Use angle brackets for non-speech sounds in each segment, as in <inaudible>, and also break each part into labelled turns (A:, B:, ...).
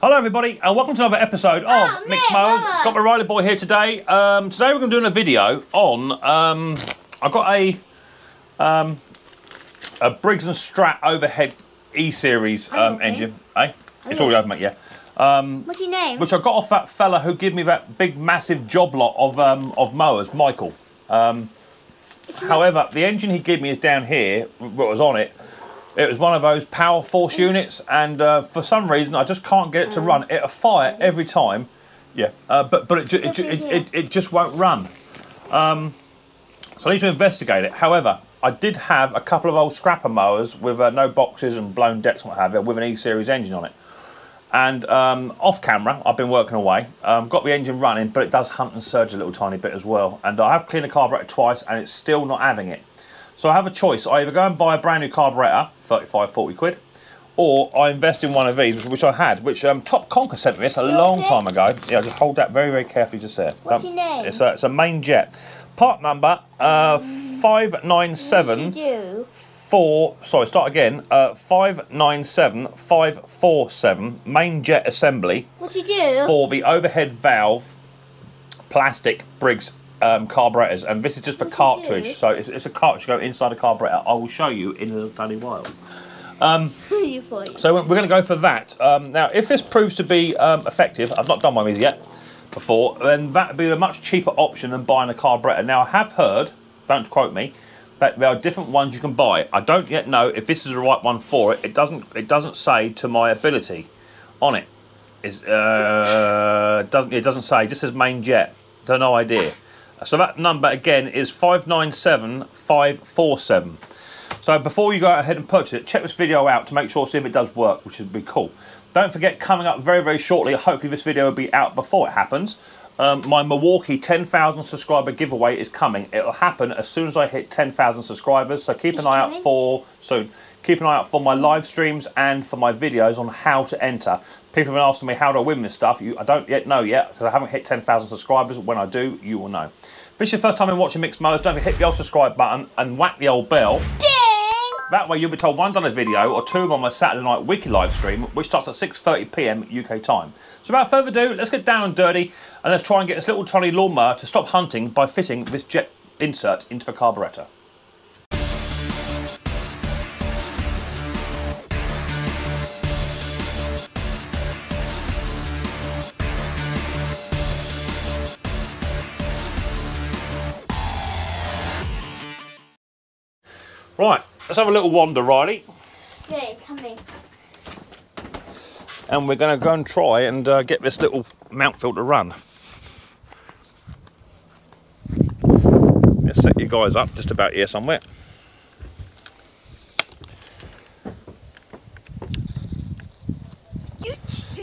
A: Hello, everybody, and welcome to another episode of
B: Oh, Micks
A: Mowers. Got my Riley boy here today. Um, today we're going to do a video on. Um, I've got a um, a Briggs and Strat overhead E series um, engine. Eh? It's already open, mate. Yeah.
B: What's your name?
A: Which I got off that fella who gave me that big, massive job lot of um, of mowers, Michael. Um, however, the engine he gave me is down here. What was on it? It was one of those power force units, and uh, for some reason I just can't get it to run. It'll fire every time. Yeah, uh, but but it, it, it, it, it just won't run. Um, so I need to investigate it. However, I did have a couple of old scrapper mowers with uh, no boxes and blown decks and what have you, with an E series engine on it. And um, off camera, I've been working away. Um, got the engine running, but it does hunt and surge a little tiny bit as well. And I have cleaned the carburetor twice, and it's still not having it. So I have a choice. I either go and buy a brand new carburetor, 35, 40 quid, or I invest in one of these, which, I had, which um, Top Conquer sent me this a long time ago. Yeah, just hold that very, very carefully just there.
B: What's
A: Don't-
B: your name?
A: It's a, it's a main jet. Part number uh, 597 four. Sorry, start again. Uh, five nine seven five four seven main jet assembly
B: What you do?
A: for the overhead valve plastic Briggs um, carburetors, and this is just
B: for
A: cartridge. So it's, it's a cartridge go inside a carburetor. I will show you in a little tiny while. <laughs>
B: you.
A: So we're going to go for that. Um, now, if this proves to be um, effective, I've not done one of these yet before, then that would be a much cheaper option than buying a carburetor. Now, I have heard, don't quote me, that there are different ones you can buy. I don't yet know if this is the right one for it. It doesn't. It doesn't say to my ability on it. Is uh, doesn't it doesn't say. It just says main jet. Don't no idea. So that number again is five nine seven five four seven. So before you go ahead and purchase it, check this video out to make sure, see if it does work, which would be cool. Don't forget, coming up very, very shortly, hopefully this video will be out before it happens, um, my Milwaukee 10,000 subscriber giveaway is coming. It'll happen as soon as I hit 10,000 subscribers, so keep an
B: It's
A: eye out for, soon. Keep an eye out for my live streams and for my videos on how to enter. People have been asking me how do I win this stuff. You, I don't yet know yet because I haven't hit 10,000 subscribers. When I do, you will know. If it's your first time in watching Micks Mowers, don't forget to hit the old subscribe button and whack the old bell.
B: Ding!
A: That way you'll be told one's on a video or two on my Saturday night wiki live stream, which starts at 6.30pm UK time. So without further ado, let's get down and dirty and let's try and get this little tiny lawnmower to stop hunting by fitting this jet insert into the carburetor. Right, let's have a little wander, Riley,
B: Yeah, come in.
A: and we're going to go and try and uh, get this little mount filter run. Let's set you guys up just about here somewhere.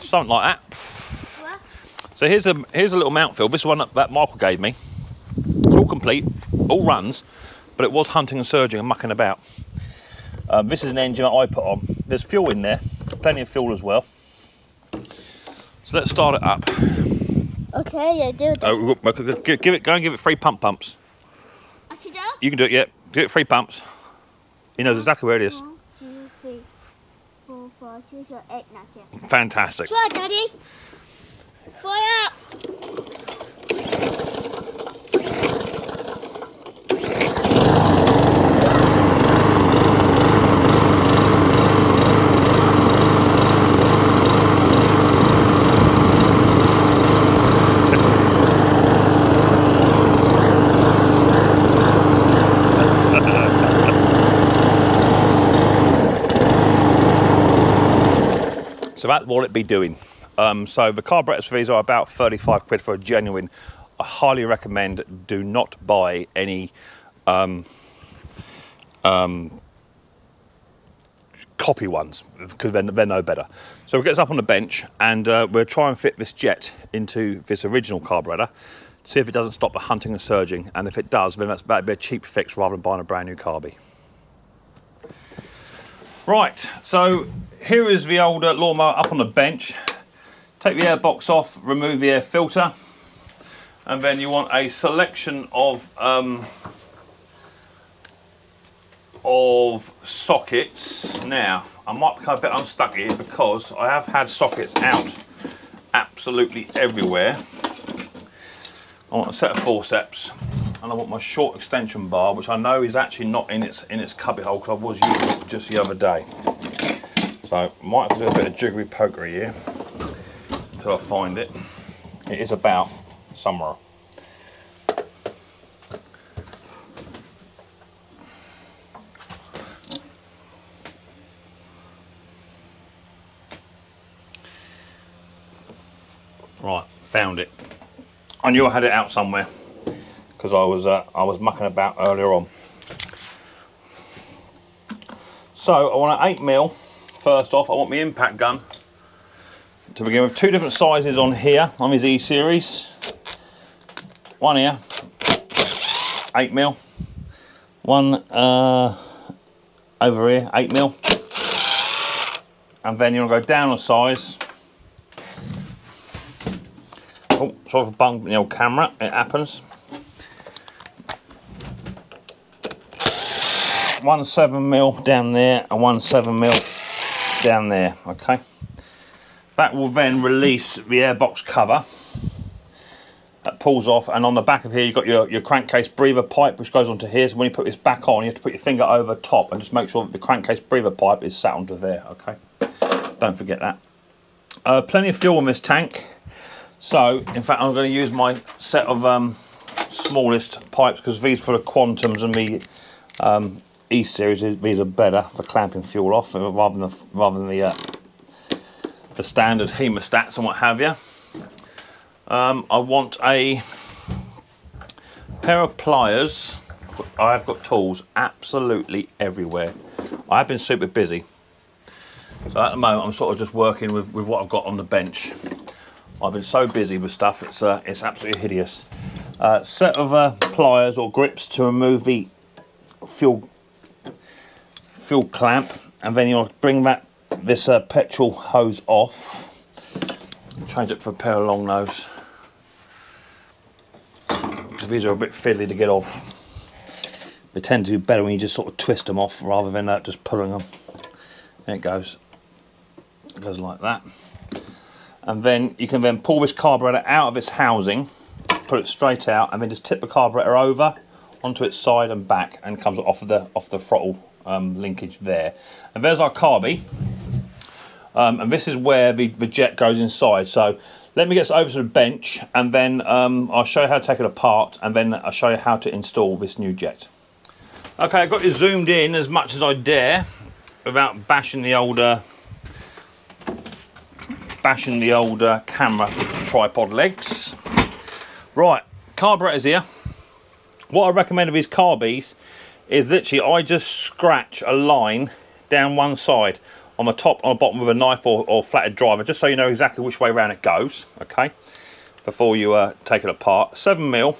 A: Something like that.
B: What?
A: So here's a here's a little Mountfield. This is one that Michael gave me. It's all complete, all runs, but it was hunting and surging and mucking about. Um, this is an engine that I put on. There's fuel in there, plenty of fuel as well. So let's start it up.
B: Okay, yeah, do it.
A: Oh, give give it, go and give it three pump pumps.
B: Actually, do.
A: You can do it, yeah. Do it three pumps. He knows exactly where it is.
B: One, two, three, four, five, six, seven, eight, nine, ten.
A: Fantastic.
B: Try, Daddy. Fire!
A: So that's what it be doing. Um, so the carburetors for these are about 35 quid for a genuine. I highly recommend do not buy any um, um, copy ones because they're, they're no better. So we'll get this up on the bench and uh, we'll try and fit this jet into this original carburetor. See if it doesn't stop the hunting and surging, and if it does, then that's that'd be a cheap fix rather than buying a brand new carby. Right, so here is the old uh, lawnmower up on the bench. Take the air box off, remove the air filter, and then you want a selection of um, of sockets. Now, I might become a bit unstuck here because I have had sockets out absolutely everywhere. I want a set of forceps and I want my short extension bar, which I know is actually not in its in its cubby hole because I was using it just the other day. So might have to do a bit of jiggery pokery here until I find it. It is about somewhere. Right, found it. I knew I had it out somewhere because I was uh, I was mucking about earlier on. So I want an 8 mil. First off, I want my impact gun to begin with. Two different sizes on here on his E series. One here, 8 mil. One uh, over here, 8 mil. And then you want to go down a size Oh, sorry for bumping the old camera, it happens. One seven mil down there and one seven mil down there, okay? That will then release the airbox cover. That pulls off and on the back of here you've got your, your crankcase breather pipe which goes onto here. So when you put this back on you have to put your finger over top and just make sure that the crankcase breather pipe is sat onto there, okay? Don't forget that. Uh, plenty of fuel in this tank. So, in fact, I'm going to use my set of um, smallest pipes because these for the Quantums and the um, E series, these are better for clamping fuel off rather than the, rather than the uh, the standard hemostats and what have you. Um, I want a pair of pliers. I've got tools absolutely everywhere. I have been super busy. So at the moment I'm sort of just working with, with what I've got on the bench. I've been so busy with stuff, it's, uh, it's absolutely hideous. Uh, set of uh, pliers or grips to remove the fuel, fuel clamp and then you'll bring that this uh, petrol hose off. Change it for a pair of long nose. Because these are a bit fiddly to get off. They tend to do better when you just sort of twist them off rather than uh, just pulling them. There it goes. It goes like that and then you can then pull this carburetor out of its housing, put it straight out, and then just tip the carburetor over onto its side and back, and comes off of the off the throttle um, linkage there. And there's our carby, um, and this is where the, the jet goes inside. So let me get over to the bench, and then um, I'll show you how to take it apart, and then I'll show you how to install this new jet. Okay, I've got you zoomed in as much as I dare without bashing the older bashing the old uh, camera tripod legs. Right, carburetors here. What I recommend of these carbies is literally I just scratch a line down one side on the top on the bottom with a knife or, or flathead driver just so you know exactly which way around it goes okay? Before you uh, take it apart. 7 mil.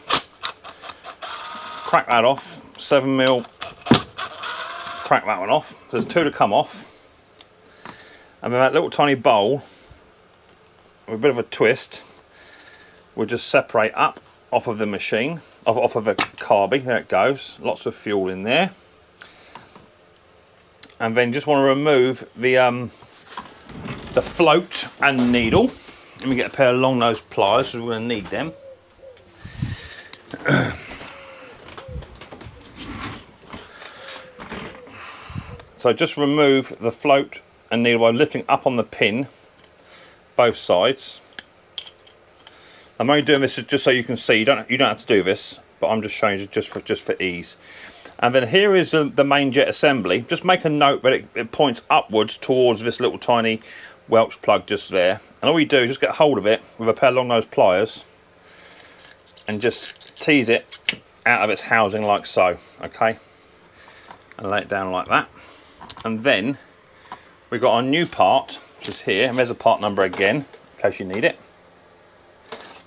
A: Crack that off. 7 mil. Crack that one off. There's two to come off. And then that little tiny bowl with a bit of a twist, we'll just separate up off of the machine, off, of a carby, there it goes, lots of fuel in there. And then just want to remove the um, the float and needle. Let me get a pair of long nose pliers, so we're going to need them. <clears throat> so just remove the float and needle by lifting up on the pin both sides. I'm only doing this just so you can see. You don't you don't have to do this, but I'm just showing you just for just for ease. And then here is the, the main jet assembly. Just make a note that it, it, points upwards towards this little tiny Welch plug just there. And all you do is just get hold of it with a pair of long nose pliers and just tease it out of its housing like so. Okay, and lay it down like that. And then we've got our new part which is here, and there's a part number again, in case you need it.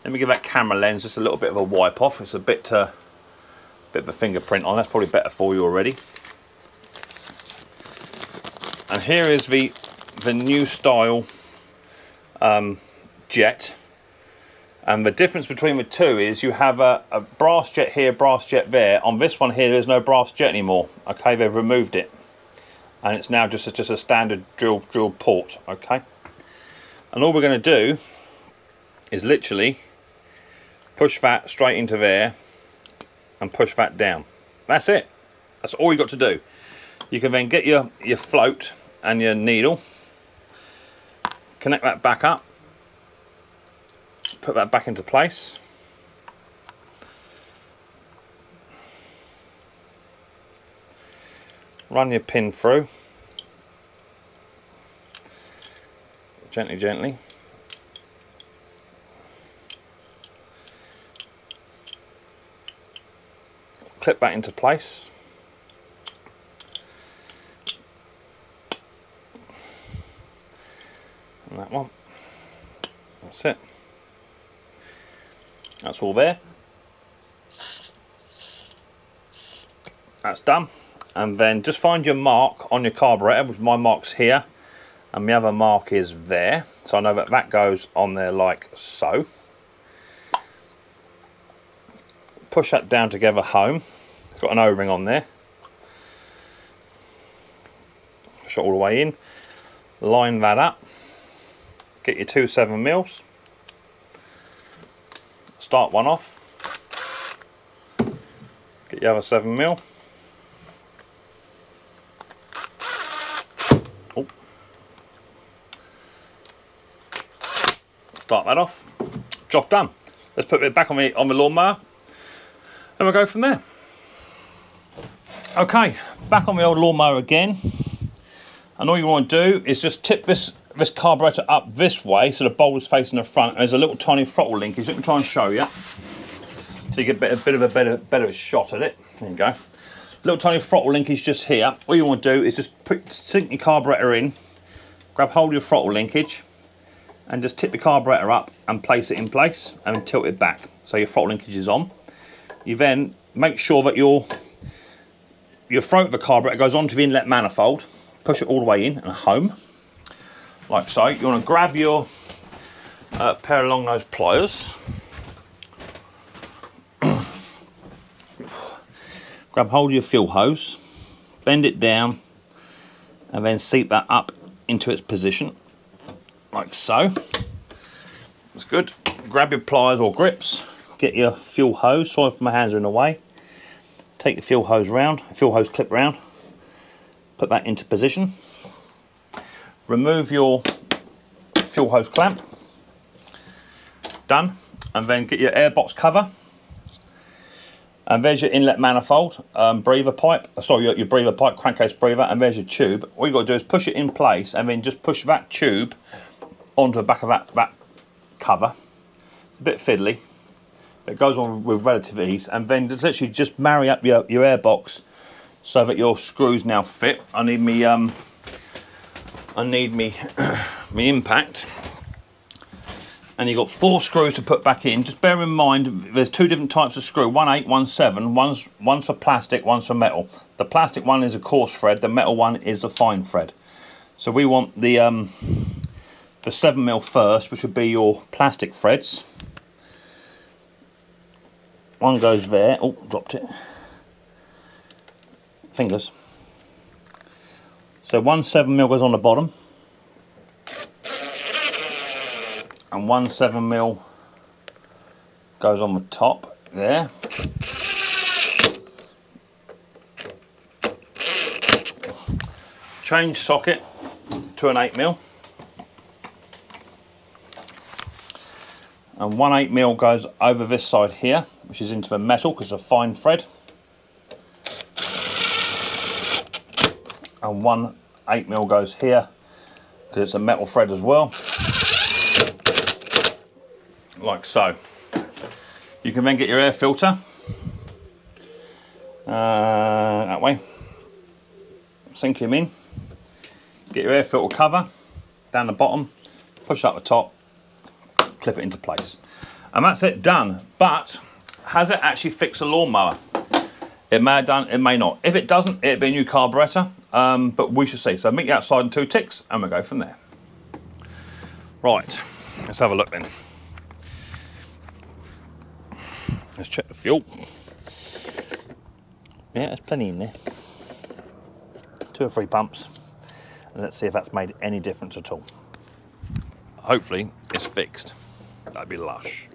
A: Let me give that camera lens just a little bit of a wipe off. It's a bit, uh, bit of a fingerprint on. That's probably better for you already. And here is the the new style um, jet. And the difference between the two is you have a, a brass jet here, brass jet there. On this one here, there's no brass jet anymore. Okay, they've removed it. and it's now just a, just a standard drill drill port okay and all we're going to do is literally push that straight into there and push that down. That's it. That's all you got to do. You can then get your your float and your needle connect that back up put that back into place. Run your pin through. Gently gently clip that into place. And that one. That's it. That's all there. That's done. And then just find your mark on your carburetor. Which my mark's here and the other mark is there. So I know that that goes on there like so push that down together home. It's got an o-ring on there. Push it all the way in. Line that up. Get your two seven mils. Start one off. Get your other seven mil. Oh. start that off. Job done. Let's put it back on the on the lawnmower and we'll go from there. Okay back on the old lawnmower again. And all you want to do is just tip this this carburetor up this way so the bowl is facing the front and there's a little tiny throttle linkage. Let me try and show you so you get a bit, a bit of a better better shot at it. There you go. Little tiny throttle linkage just here. All you want to do is just put sink your carburetor in grab hold of your throttle linkage and just tip the carburetor up and place it in place and tilt it back so your throttle linkage is on you then make sure that your your throat of the carburetor goes onto the inlet manifold push it all the way in and home like so. You want to grab your uh, pair of long nose pliers, <clears throat> grab hold of your fuel hose, bend it down, and then seat that up into its position, like so. That's good. Grab your pliers or grips, get your fuel hose, sorry if my hands are in the way. Take the fuel hose round, fuel hose clip round, put that into position remove your fuel hose clamp, done, and then get your airbox cover, and there's your inlet manifold, um, breather pipe, uh, sorry, your, your breather pipe, crankcase breather, and there's your tube. All you've got to do is push it in place, and then just push that tube onto the back of that, that cover. It's a bit fiddly, it goes on with relative ease, and then literally just marry up your, your airbox so that your screws now fit. I need me um, I need me, <coughs> me impact. And you've got four screws to put back in. Just bear in mind, there's two different types of screw, one eight, one seven. One's, one's for plastic, one's for metal. The plastic one is a coarse thread, the metal one is a fine thread. So we want the, um, the 7 mil first, which would be your plastic threads. One goes there. Oh, dropped it. Fingers. So one 7 mil goes on the bottom and one 7 mil goes on the top there. Change socket to an 8 mil. And one 8 mil goes over this side here, which is into the metal because it's a fine thread. and one 8 mil goes here because it's a metal thread as well. Like so. You can then get your air filter uh, that way. Sink him in. Get your air filter cover down the bottom push up the top clip it into place. And that's it done. But has it actually fixed a lawnmower it may have done, it may not. If it doesn't, it'll be a new carburetor, um, but we shall see. So meet you outside in two ticks and we'll go from there. Right, let's have a look then. Let's check the fuel. Yeah, there's plenty in there. two or three pumps, and let's see if that's made any difference at all. Hopefully, it's fixed. That'd be lush.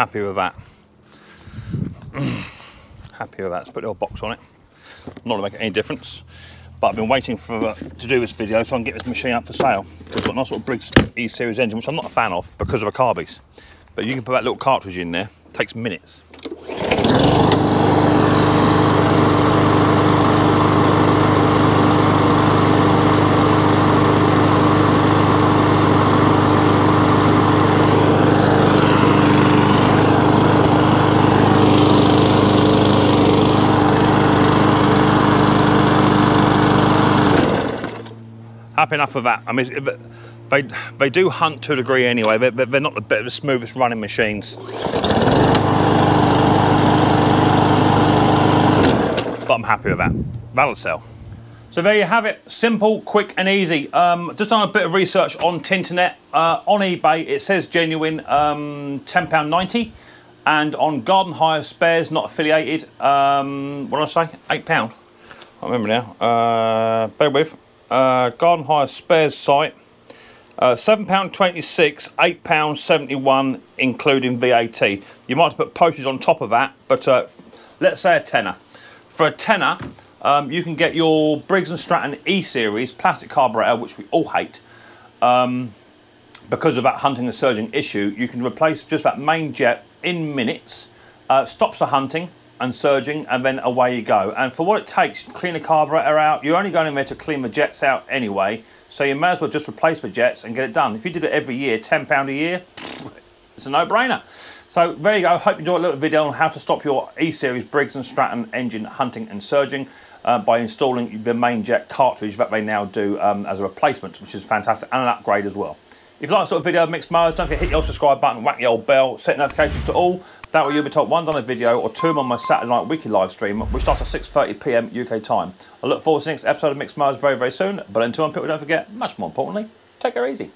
A: Happy with that. <clears throat> happy with that. Let's put a little box on it. Not to make any difference, but I've been waiting for uh, to do this video so I can get this machine up for sale. I've got a nice little Briggs E-Series engine, which I'm not a fan of because of a carbies. But you can put that little cartridge in there, it takes minutes. Enough with that. I mean, they they do hunt to a degree anyway. They're, they're not the, the smoothest running machines. But I'm happy with that. That'll sell. So there you have it, simple, quick and easy. Um, just done a bit of research on Tinternet. Uh, on eBay, it says genuine um, £10.90 and on Garden Hire Spares, not affiliated, um, what did I say, £8. I remember now. Uh, bear with uh, Garden Hire Spares site. Uh, £7.26, £8.71 including VAT. You might have put postage on top of that, but uh, let's say a tenner. For a tenner, um, you can get your Briggs & Stratton E-Series plastic carburetor, which we all hate. Um, because of that hunting and surging issue, you can replace just that main jet in minutes, uh, stops the hunting, and surging, and then away you go. And for what it takes, clean the carburetor out. You're only going in there to clean the jets out anyway, so you may as well just replace the jets and get it done. If you did it every year, £10 a year, it's a no-brainer. So there you go. Hope you enjoyed a little video on how to stop your E-Series Briggs & Stratton engine hunting and surging uh, by installing the main jet cartridge that they now do um, as a replacement, which is fantastic, and an upgrade as well. If you like sort of video of Micks Mowers, don't forget to hit your subscribe button, whack the old bell, set notifications to all. That way you'll be told one done a video or two on my Saturday night weekly live stream, which starts at 6.30pm UK time. I look forward to the next episode of Micks Mowers very, very soon. But until then, people don't forget, much more importantly, take care easy.